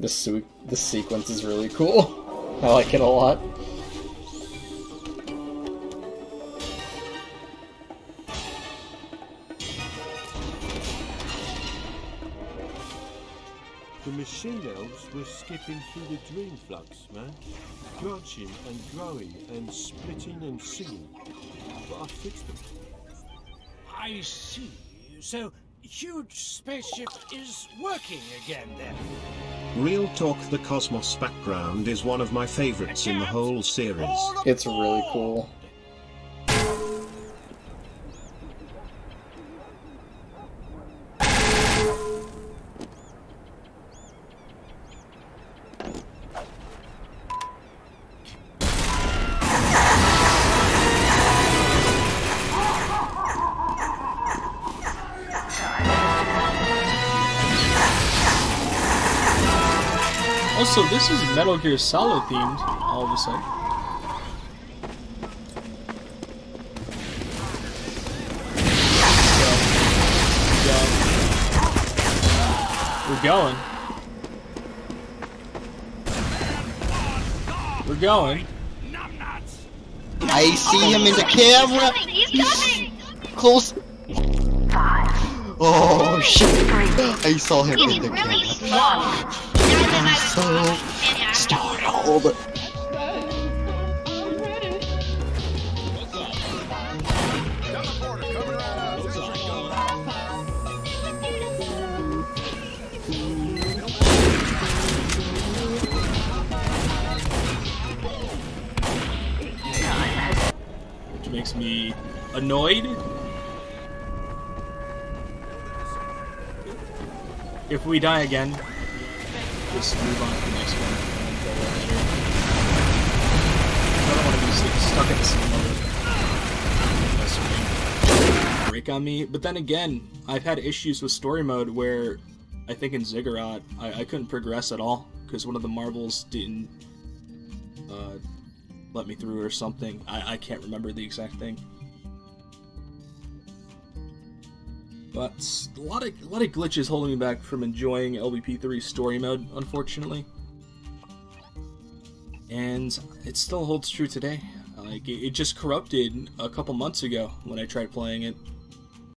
This su this sequence is really cool. I like it a lot. The machine elves were skipping through the dream flux, man. Branching and growing and splitting and singing. But I fixed them. I see. So, huge spaceship is working again then. Real Talk The Cosmos background is one of my favorites in the whole series. It's really cool. Also, this is Metal Gear Solid themed, all of a sudden. We're going. We're going. I see him in the camera. He's! Close. Oh shit! I saw him in the camera. slow. So startled. Which makes me annoyed. If we die again, just move on to the next one. Break on me, but then again, I've had issues with story mode where I think in Ziggurat I, I couldn't progress at all because one of the marbles didn't uh, let me through or something. I, I can't remember the exact thing. But a lot of a lot of glitches holding me back from enjoying LBP3 story mode, unfortunately. And it still holds true today. Like it, it just corrupted a couple months ago when I tried playing it.